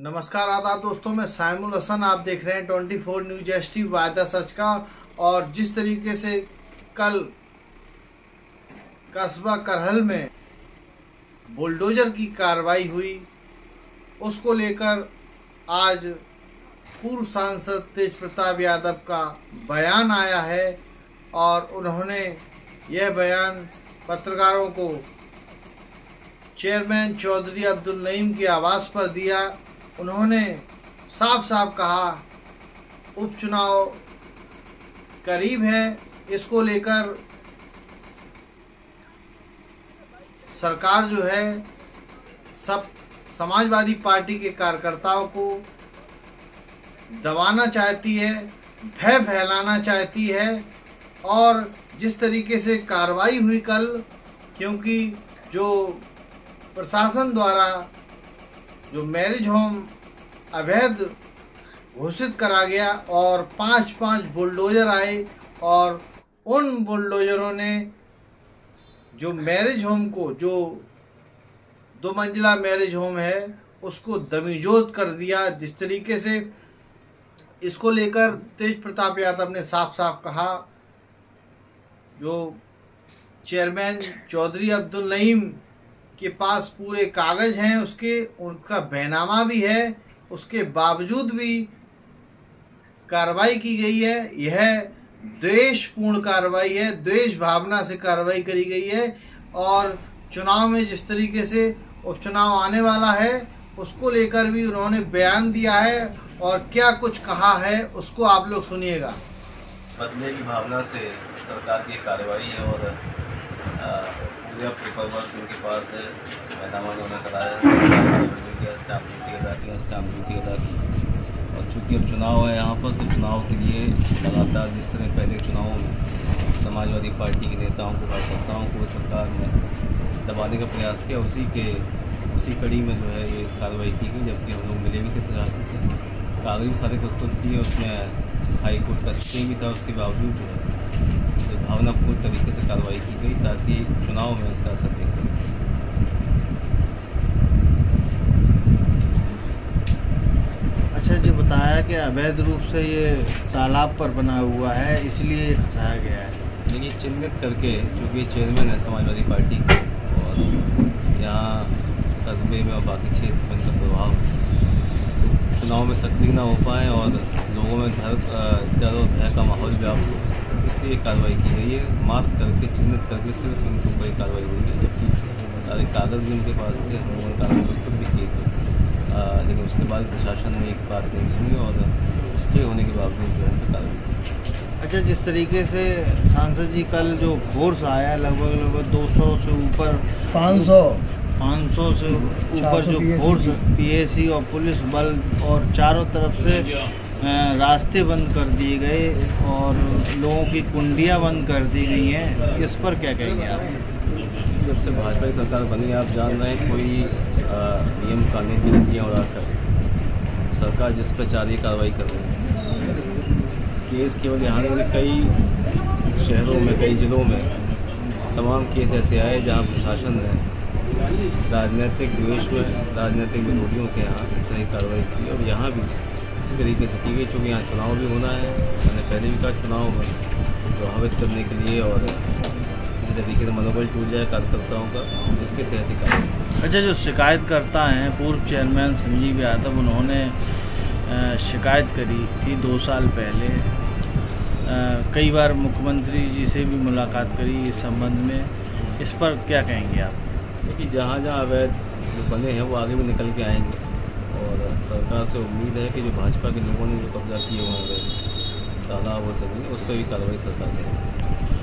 नमस्कार आदाब दोस्तों, मैं साइमुल हसन, आप देख रहे हैं 24 न्यूज़ एस टी वायदा सच का। और जिस तरीके से कल कस्बा करहल में बुलडोजर की कार्रवाई हुई, उसको लेकर आज पूर्व सांसद तेज प्रताप यादव का बयान आया है। और उन्होंने यह बयान पत्रकारों को चेयरमैन चौधरी अब्दुल नईम की आवाज़ पर दिया। उन्होंने साफ़ साफ़ कहा, उपचुनाव करीब है, इसको लेकर सरकार जो है, सब समाजवादी पार्टी के कार्यकर्ताओं को दबाना चाहती है, भय फैलाना चाहती है और जिस तरीके से कार्रवाई हुई कल, क्योंकि जो प्रशासन द्वारा जो मैरिज होम अवैध घोषित करा गया और पाँच पाँच बुलडोजर आए और उन बुलडोजरों ने जो मैरिज होम को, जो दो मंजिला मैरिज होम है, उसको दमीजोत कर दिया जिस तरीके से इसको लेकर तेज प्रताप यादव ने साफ़ साफ़ कहा। जो चेयरमैन चौधरी अब्दुल नईम के पास पूरे कागज़ हैं, उसके, उनका बैनामा भी है। उसके बावजूद भी कार्रवाई की गई है। यह द्वेषपूर्ण कार्रवाई है, द्वेष भावना से कार्रवाई करी गई है और चुनाव में जिस तरीके से उपचुनाव आने वाला है, उसको लेकर भी उन्होंने बयान दिया है और क्या कुछ कहा है, उसको आप लोग सुनिएगा। बदले की भावना से सरकार की कार्रवाई है और पूरा पेपर वर्क उनके पास है मैदान उन्होंने कराया स्टाम्प ड्यूटी अदा किया स्टाम्प ड्यूटी अदा की। और चूँकि अब चुनाव है यहाँ पर तो चुनाव के लिए लगातार जिस तरह पहले चुनाव समाजवादी पार्टी के नेताओं को, कार्यकर्ताओं को सरकार ने दबाने का प्रयास किया, उसी के, उसी कड़ी में जो है ये कार्रवाई की गई, जबकि हम लोग मिले भी थे प्रशासन से। कागज़ भी सारे प्रस्तुत किए, उसमें हाई कोर्ट का स्टे भी था उसके बावजूद जो है भावनापूर्ण तरीके से कार्रवाई की गई ताकि चुनाव में इसका असर देखे अच्छा जी बताया कि अवैध रूप से ये तालाब पर बना हुआ है इसलिए फंसाया गया है। देखिए चिन्हित करके चूँकि चेयरमैन है समाजवादी पार्टी के और यहाँ कस्बे में और बाकी क्षेत्र में इनका प्रभाव चुनाव में सक्रिय ना हो पाए और लोगों में घर डर और भय का माहौल व्याप्त हो इसलिए कार्रवाई की गई है। मार्क करके चिन्हित करके सिर्फ़ उनके ऊपर ही कार्रवाई हुई है जबकि सारे कागज़ भी उनके पास थे हम लोगों कागज़ प्रस्तुत भी किए थे। लेकिन उसके बाद प्रशासन ने एक बात नहीं सुनी और स्टे होने के बावजूद जो है कार्रवाई की। अच्छा जिस तरीके से सांसद जी कल जो फोर्स आया लगभग लगभग 200 से ऊपर 500 500 से ऊपर जो फोर्स पीएसी और पुलिस बल और चारों तरफ़ से रास्ते बंद कर दिए गए और लोगों की कुंडियाँ बंद कर दी गई हैं। इस पर क्या कहेंगे आप? जब से भाजपा की सरकार बनी आप जान रहे हैं कोई नियम कानून की नीतियाँ उड़ाकर सरकार जिस पर चाह रही कार्रवाई कर रही है। केस केवल यहाँ नहीं कई शहरों में कई ज़िलों में तमाम केस ऐसे आए जहाँ प्रशासन ने राजनीतिक द्वेष में राजनीतिक विरोधियों के यहाँ इस तरह कार्रवाई की और यहाँ भी इसी तरीके से की गई, चूँकि यहाँ चुनाव भी होना है, मैंने पहले भी कहा चुनाव में प्रभावित करने के लिए और इसी तरीके से मनोबल टूट जाए कार्यकर्ताओं का, इसके तहत ही कार्य अच्छा जो शिकायतकर्ता हैं, पूर्व चेयरमैन संजीव यादव, उन्होंने शिकायत करी थी दो साल पहले। कई बार मुख्यमंत्री जी से भी मुलाकात करी इस संबंध में। इस पर क्या कहेंगे आप? देखिए जहाँ जहाँ अवैध जो बने हैं, वो आगे भी निकल के आएँगे। और सरकार से उम्मीद है कि जो भाजपा के लोगों ने जो कब्जा किए हुए हैं, तालाब और ज़मीन, उस पर भी कार्रवाई सरकार करेगी।